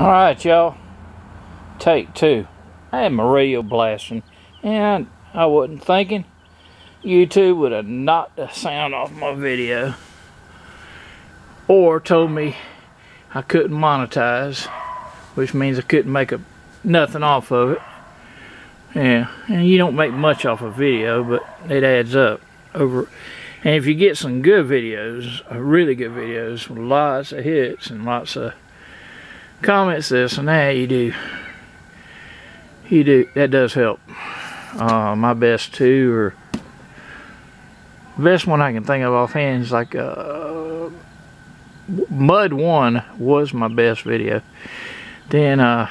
Alright, y'all. Take two. I had my radio blasting, and I wasn't thinking YouTube would have knocked the sound off my video or told me I couldn't monetize, which means I couldn't make a, nothing off of it. Yeah, and you don't make much off a video, but it adds up over. And if you get some good videos, uh, really good videos, with lots of hits and lots of comments, this and that, you do. You do. That does help. Uh, my best two or best one I can think of offhand is like uh, Mud One was my best video. Then uh,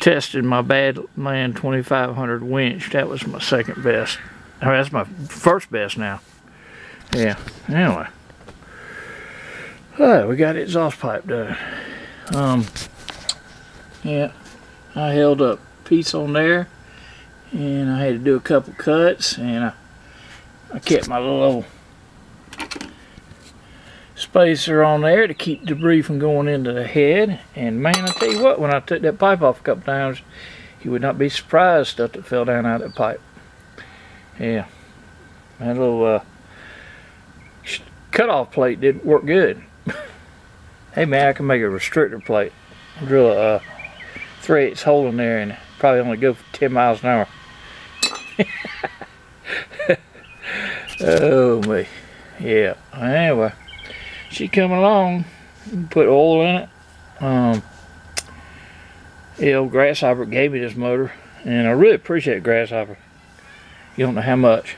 tested my Badland 2500 winch. That was my second best. That's my first best now. Yeah. Anyway. Alright, we got exhaust pipe done. Um, yeah, I held a piece on there and I had to do a couple cuts and I, I kept my little spacer on there to keep debris from going into the head and man I tell you what when I took that pipe off a couple times you would not be surprised stuff that fell down out of the pipe. Yeah that little uh, cutoff plate did work good hey man I can make a restrictor plate. Drill a uh, 3 8 hole in there and probably only go 10 miles an hour. Oh me. Yeah. Anyway she come along put oil in it. Um the old grasshopper gave me this motor and I really appreciate grasshopper. You don't know how much.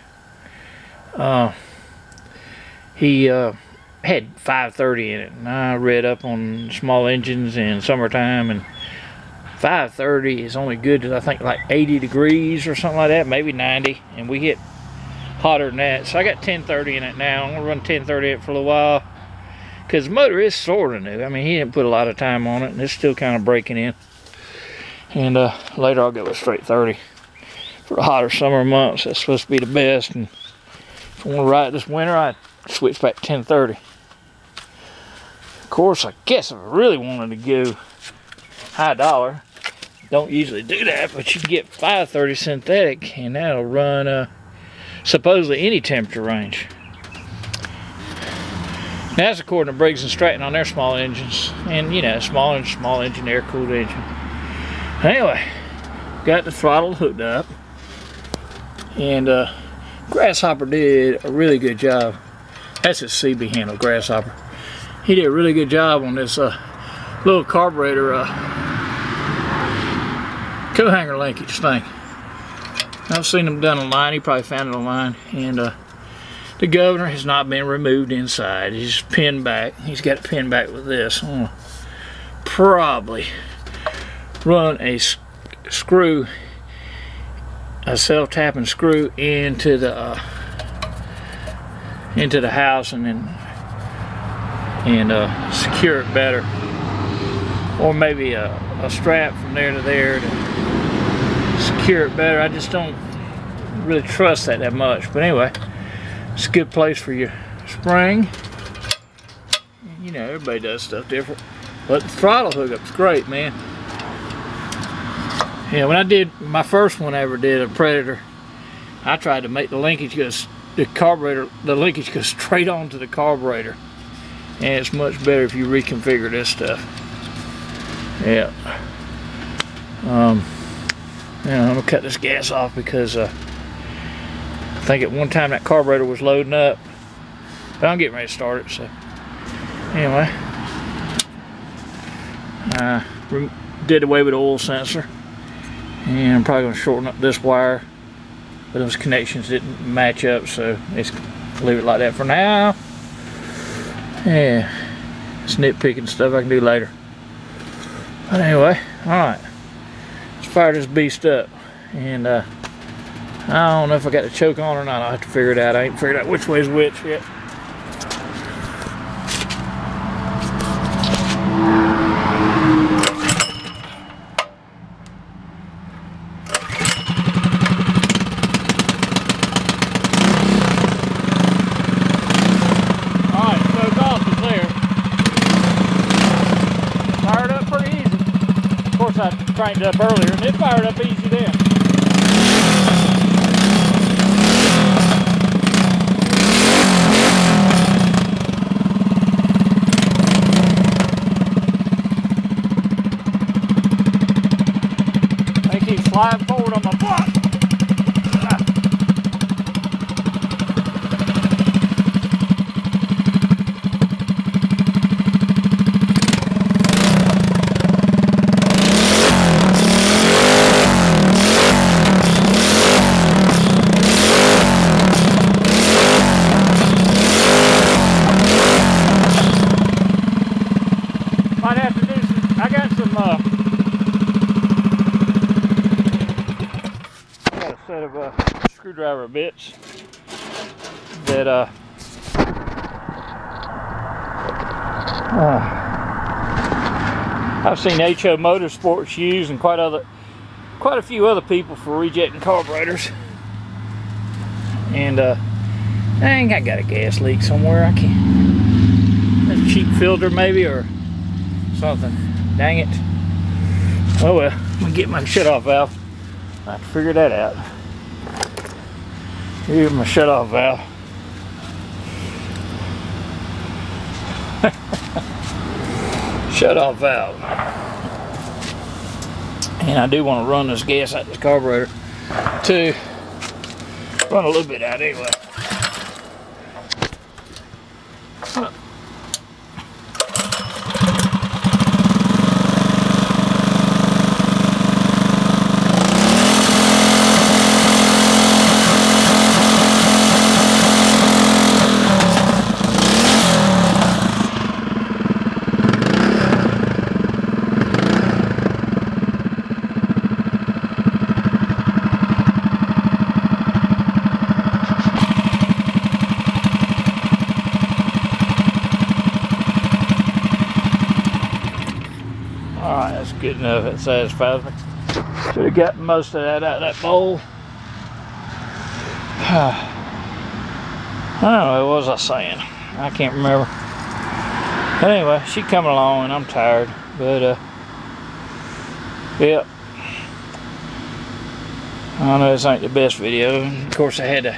Uh he uh had 530 in it and I read up on small engines in summertime and 530 is only good to I think like 80 degrees or something like that maybe 90 and we hit hotter than that. So I got 1030 in it now. I'm gonna run 1030 it for a little while because the motor is sort of new. I mean he didn't put a lot of time on it and it's still kind of breaking in. And uh, later I'll go with straight 30 for the hotter summer months. That's supposed to be the best and if I want to ride this winter I switch back to 1030 of course I guess if I really wanted to go high dollar don't usually do that, but you can get 530 synthetic and that'll run uh, supposedly any temperature range. Now that's according to Briggs and Stratton on their small engines. And you know, small engine, small engine, air cooled engine. Anyway, got the throttle hooked up. And uh, Grasshopper did a really good job. That's a CB handle, Grasshopper. He did a really good job on this uh, little carburetor uh, co-hanger linkage thing. I've seen them done online. He probably found it online. And uh, the governor has not been removed inside. He's pinned back. He's got it pinned back with this. probably run a screw, a self-tapping screw into the uh, into the house and then and uh, secure it better. Or maybe a, a strap from there to there to secure it better. I just don't really trust that that much. But anyway, it's a good place for your spring. You know, everybody does stuff different. But the throttle hookup's great, man. Yeah, when I did my first one I ever did, a Predator, I tried to make the linkage go, the carburetor, the linkage go straight onto the carburetor. And it's much better if you reconfigure this stuff. Yeah. Um, yeah, I'm gonna cut this gas off because uh, I think at one time that carburetor was loading up. But I'm getting ready to start it, so anyway. I did away with the oil sensor. And I'm probably gonna shorten up this wire. But those connections didn't match up, so let's leave it like that for now. Yeah, it's nitpicking stuff I can do later. But anyway, alright Let's fire this beast up. And uh, I don't know if I got the choke on or not. I'll have to figure it out. I ain't figured out which way is which yet. Alright, so off is there. Fired up pretty easy. I cranked up earlier, and it fired up easy then. They keep sliding forward on my block. Might have to do some. I got some. Uh, I got a set of uh, screwdriver bits that uh, uh, I've seen HO Motorsports use and quite other, quite a few other people for rejecting carburetors. And uh, I think I got a gas leak somewhere. I can't. A cheap filter maybe or something. Dang it. Oh well, I'm gonna get my shut off valve. I have to figure that out. Here's my shut off valve. shut off valve. And I do want to run this gas out this carburetor to run a little bit out anyway. That's good enough. It satisfies me. Should have got most of that out of that bowl. I don't know, what was I saying? I can't remember. But anyway, she coming along and I'm tired. But, uh, yep. I know this ain't the best video. Of course, I had to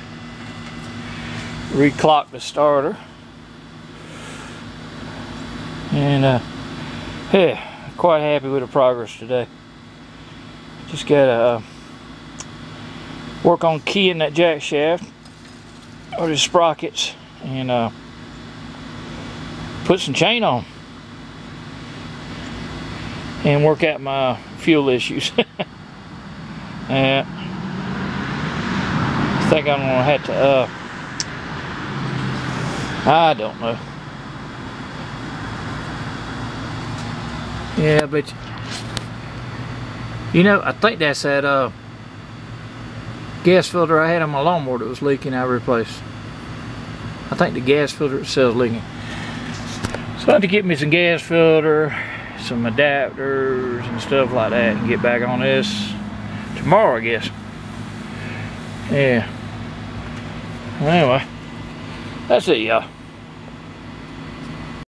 reclock the starter. And, uh, yeah quite happy with the progress today. Just gotta uh, work on keying that jack shaft or the sprockets and uh, put some chain on and work out my fuel issues. yeah. I think I'm gonna have to uh, I don't know. Yeah, but you know, I think that's that uh, gas filter I had on my lawnmower that was leaking. I replaced. I think the gas filter itself is leaking. So I have to get me some gas filter, some adapters and stuff like that, and get back on this tomorrow, I guess. Yeah. Anyway, that's it, y'all.